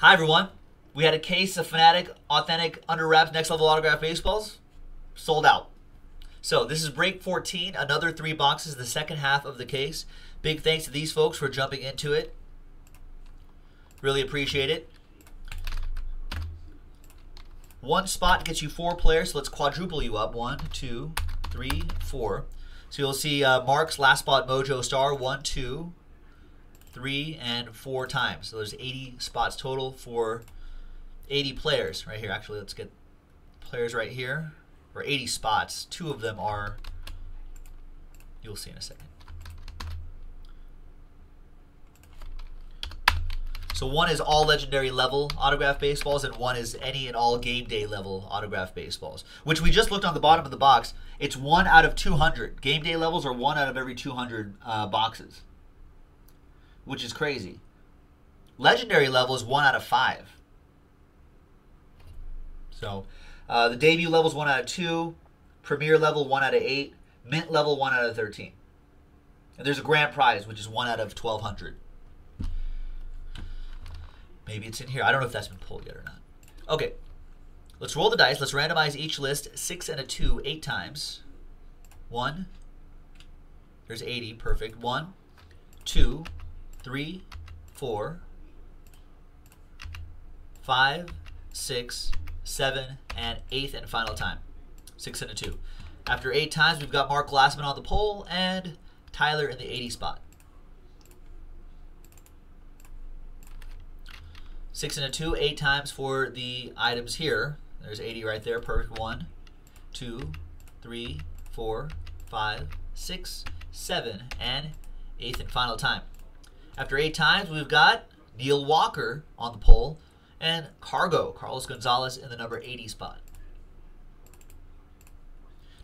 Hi, everyone. We had a case of Fanatic Authentic Under Wraps Next Level Autograph Baseballs. Sold out. So this is break 14, another three boxes, the second half of the case. Big thanks to these folks for jumping into it. Really appreciate it. One spot gets you four players, so let's quadruple you up. One, two, three, four. So you'll see uh, Mark's last spot Mojo Star, one, two, three, and four times. So there's 80 spots total for 80 players right here. Actually, let's get players right here, or 80 spots. Two of them are, you'll see in a second. So one is all legendary level autograph baseballs, and one is any and all game day level autograph baseballs, which we just looked on the bottom of the box. It's one out of 200. Game day levels are one out of every 200 uh, boxes, which is crazy. Legendary level is one out of five. So uh, the debut level is one out of two, premier level one out of eight, mint level one out of 13. And there's a grand prize, which is one out of 1200. Maybe it's in here. I don't know if that's been pulled yet or not. Okay. Let's roll the dice. Let's randomize each list six and a two eight times. One. There's 80. Perfect. One, two, three, four, five, six, seven, and eighth and final time. Six and a two. After eight times, we've got Mark Glassman on the pole and Tyler in the 80 spot. Six and a two, eight times for the items here. There's 80 right there. Perfect. One, two, three, four, five, six, seven, and eighth and final time. After eight times, we've got Neil Walker on the pole and Cargo, Carlos Gonzalez in the number 80 spot.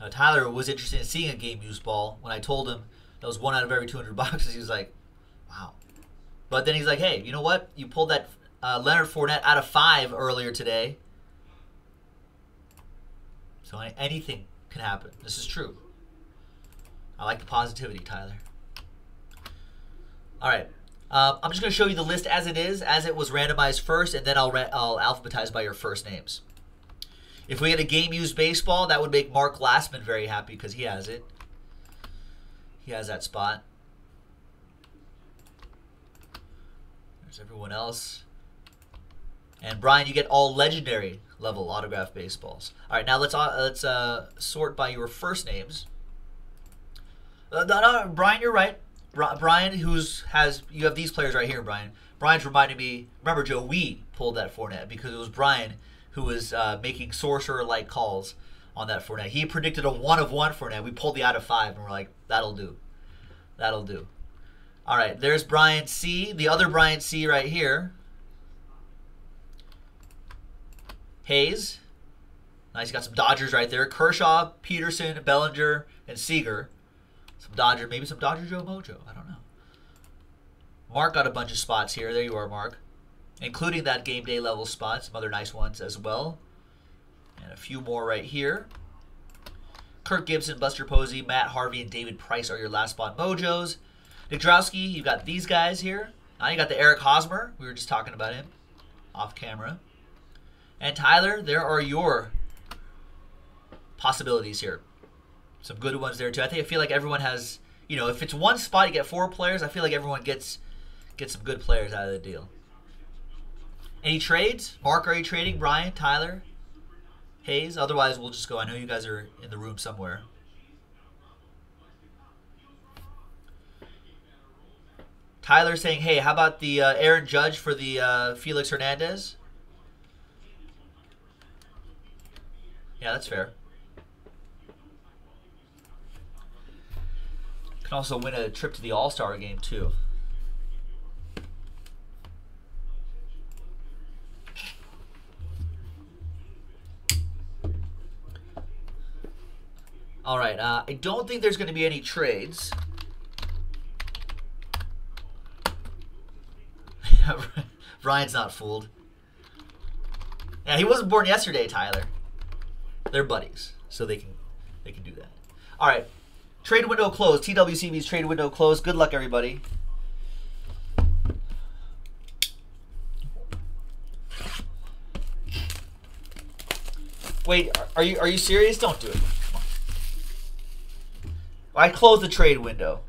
Now, Tyler was interested in seeing a game used ball. When I told him that was one out of every 200 boxes, he was like, wow. But then he's like, hey, you know what? You pulled that uh, Leonard Fournette out of five earlier today. So anything can happen. This is true. I like the positivity, Tyler. All right. Uh, I'm just going to show you the list as it is, as it was randomized first, and then I'll, I'll alphabetize by your first names. If we had a game used baseball, that would make Mark Glassman very happy because he has it. He has that spot. There's everyone else. And Brian, you get all legendary level autograph baseballs. All right, now let's uh, let's uh, sort by your first names. Uh, no, no, Brian, you're right. Brian, who's has you have these players right here, Brian. Brian's reminding me. Remember, Joe, we pulled that Fournette because it was Brian who was uh, making sorcerer-like calls on that Fournette. He predicted a one of one Fournette. We pulled the out of five, and we're like, that'll do, that'll do. All right, there's Brian C. The other Brian C. right here Hayes. Nice. Got some Dodgers right there. Kershaw, Pederson, Bellinger, and Seager. Some Dodger, maybe some Dodger Joe Mojo. I don't know. Mark got a bunch of spots here. There you are, Mark. Including that game day level spot. Some other nice ones as well. And a few more right here. Kirk Gibson, Buster Posey, Matt Harvey, and David Price are your last spot mojos. Nick you've got these guys here. Now you got the Eric Hosmer. We were just talking about him off camera. And Tyler, there are your possibilities here. Some good ones there too. I think I feel like everyone has, you know, if it's one spot you get four players, I feel like everyone gets gets some good players out of the deal. Any trades? Mark, are you trading? Brian, Tyler, Hayes? Otherwise, we'll just go. I know you guys are in the room somewhere. Tyler saying, hey, how about the uh, Aaron Judge for the uh, Felix Hernandez? Yeah, that's fair. Can also win a trip to the All-Star game too. All right, uh, I don't think there's going to be any trades. Ryan's not fooled. Yeah, he wasn't born yesterday, Tyler. They're buddies, so they can they can do that. All right, Trade window closed. TWCB's trade window closed. Good luck, everybody. Wait, are you are you serious? Don't do it. I closed the trade window.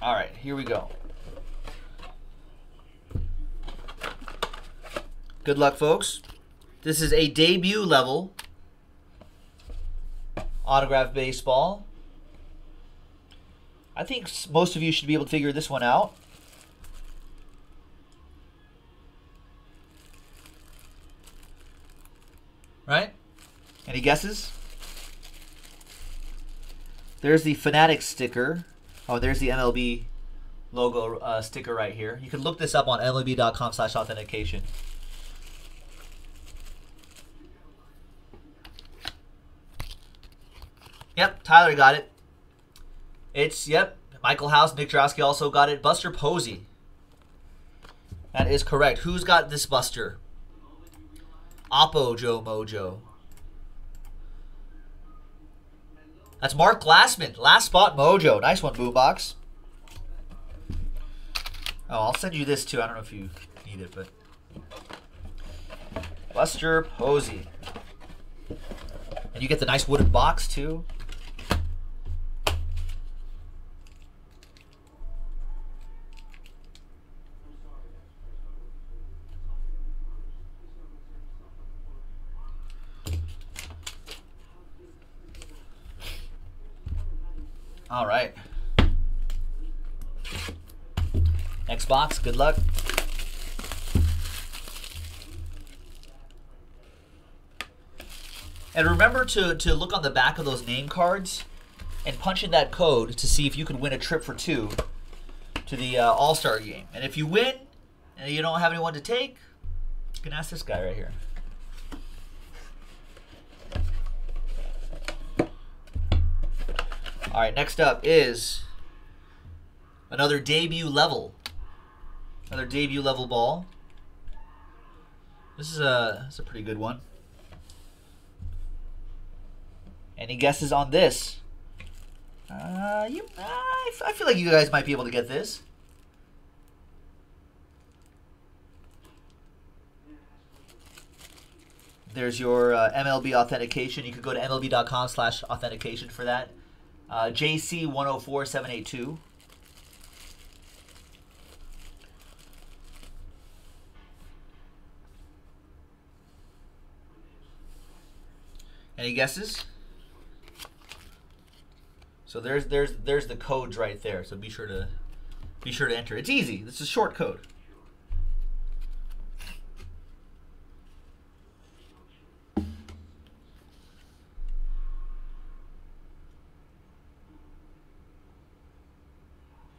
All right, here we go. Good luck, folks. This is a debut level autograph baseball. I think most of you should be able to figure this one out. Right? Any guesses? There's the Fanatics sticker. Oh, there's the MLB logo uh, sticker right here. You can look this up on MLB.com slash authentication. Yep, Tyler got it. It's, yep, Michael House, Nick Drowski also got it. Buster Posey. That is correct. Who's got this Buster? Oppo Joe Mojo. That's Mark Glassman. Last spot Mojo. Nice one, Boombox. Oh, I'll send you this too. I don't know if you need it, but. Buster Posey. And you get the nice wooden box too. All right. Next box. Good luck. And remember to, to look on the back of those name cards and punch in that code to see if you can win a trip for two to the uh, All-Star game. And if you win and you don't have anyone to take, you can ask this guy right here. All right, next up is another debut level. Another debut level ball. This is a, this is a pretty good one. Any guesses on this? Uh, you, uh, I feel like you guys might be able to get this. There's your uh, MLB authentication. You could go to mlb.com slash authentication for that. Uh, JC 104782. Any guesses? So there's there's there's the codes right there. So be sure to be sure to enter. It's easy. This is a short code.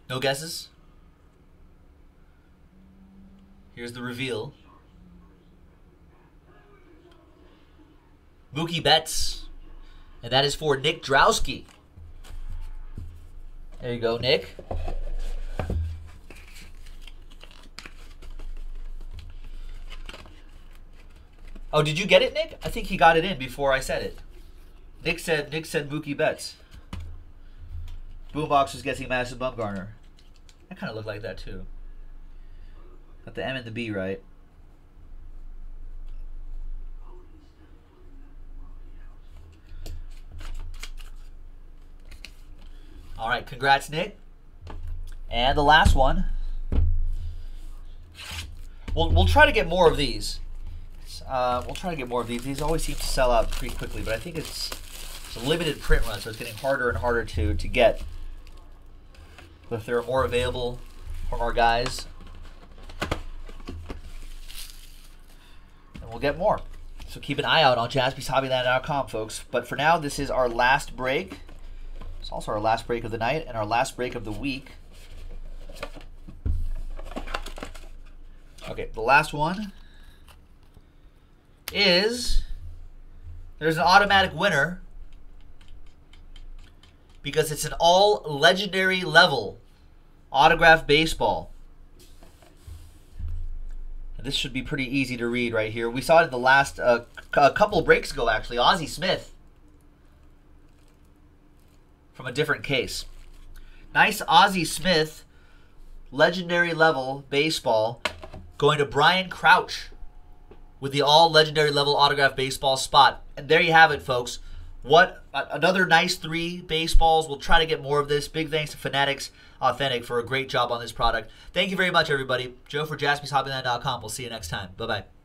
No guesses? Here's the reveal. Mookie Betts. And that is for Nick Drowski. There you go, Nick. Oh, did you get it, Nick? I think he got it in before I said it. Nick said Nick said Mookie Betts. Boombox was guessing Madison Bumgarner. I kind of look like that too. Got the M and the B right. All right, congrats, Nick. And the last one. We'll, we'll try to get more of these. Uh, we'll try to get more of these. These always seem to sell out pretty quickly, but I think it's, it's a limited print run, so it's getting harder and harder to, to get. If there are more available from our guys, And we'll get more. So keep an eye out on jaspyshobbyland.com, folks. But for now, this is our last break. It's also our last break of the night and our last break of the week. Okay, the last one is there's an automatic winner because it's an all legendary level autograph baseball. This should be pretty easy to read right here. We saw it in the last uh, a couple breaks ago actually. Ozzie Smith from a different case. Nice Ozzie Smith, legendary level baseball, going to Brian Crouch with the all legendary level autograph baseball spot. And there you have it, folks. What another nice three baseballs. We'll try to get more of this. Big thanks to Fanatics Authentic for a great job on this product. Thank you very much, everybody. Joe for jaspyshobbyland.com. We'll see you next time. Bye bye.